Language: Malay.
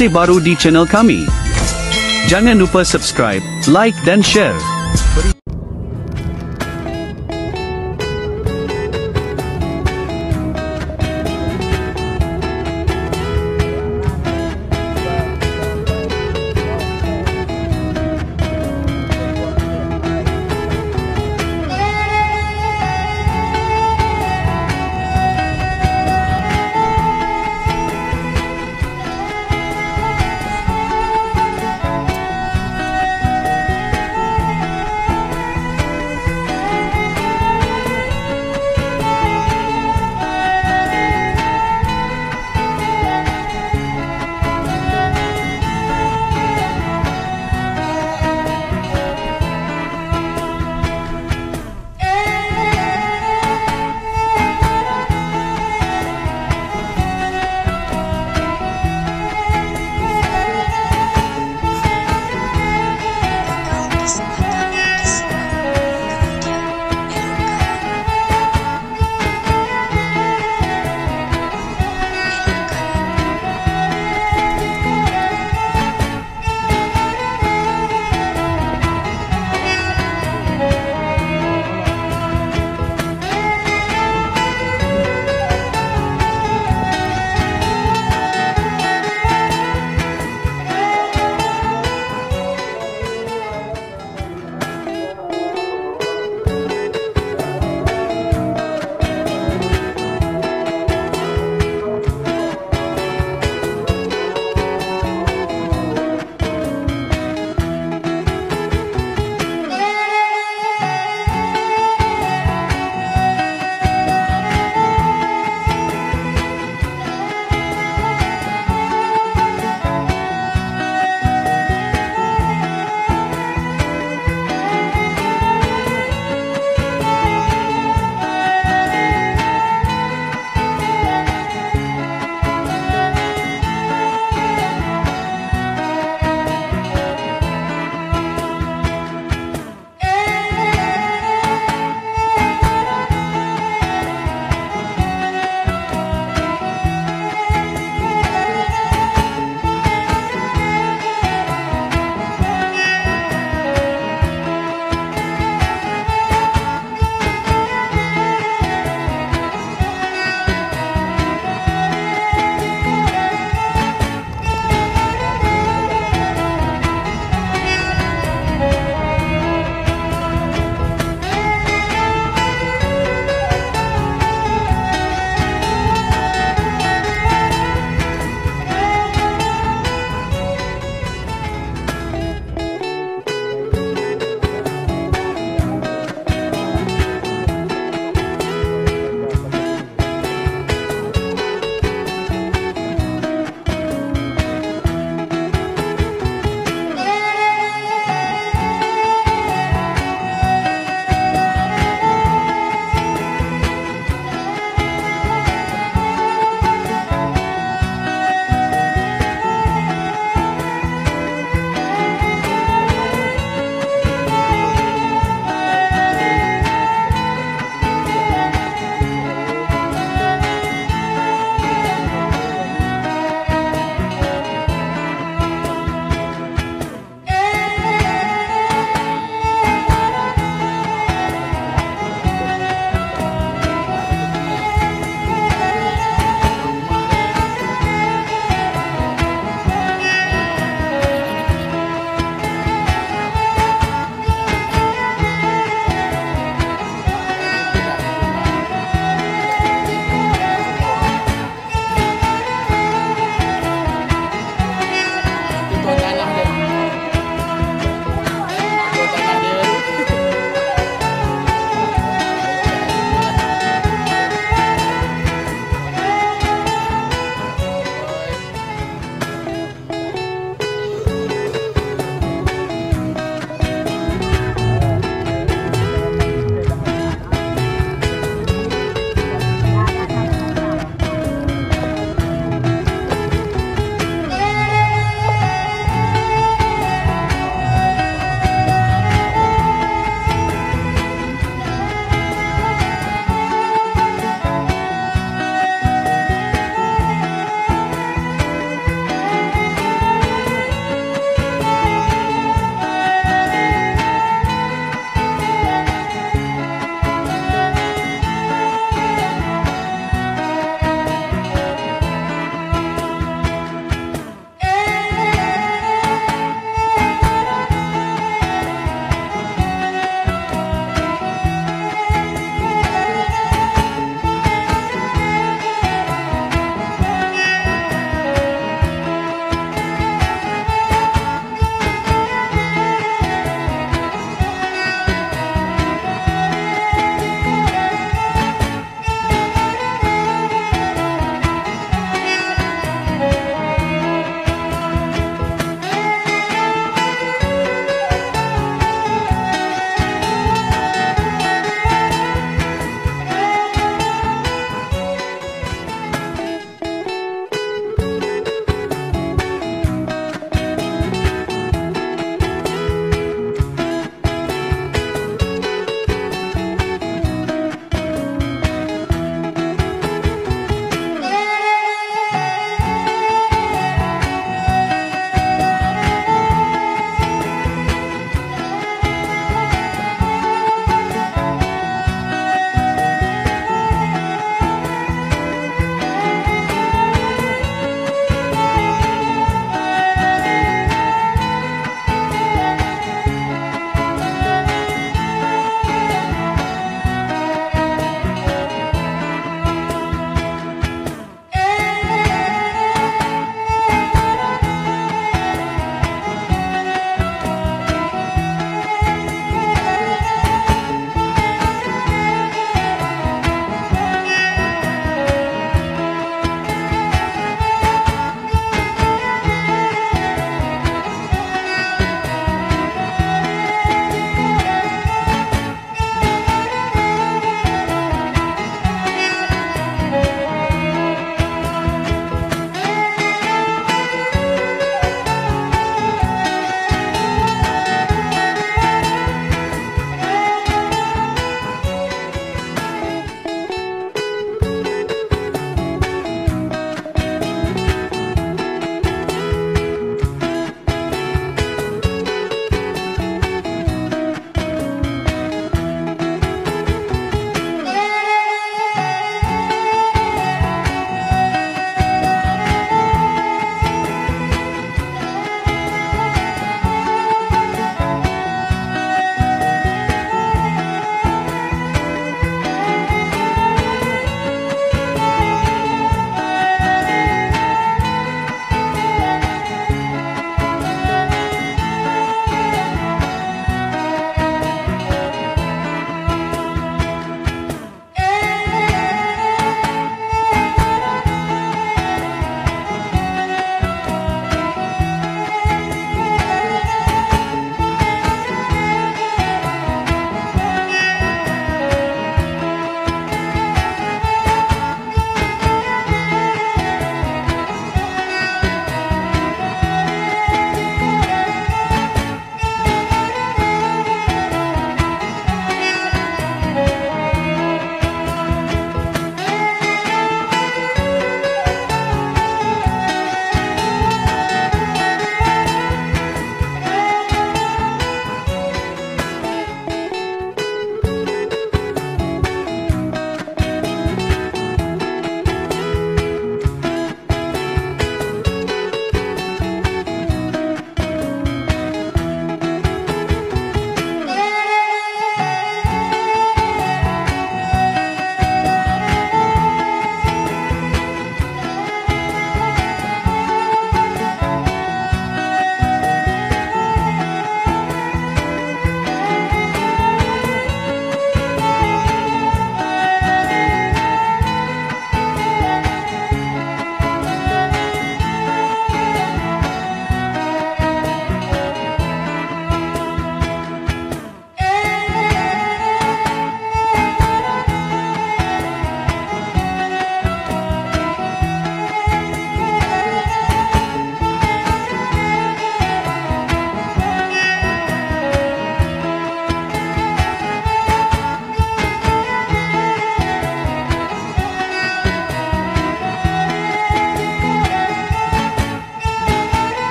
masih baru di channel kami. Jangan lupa subscribe, like dan share.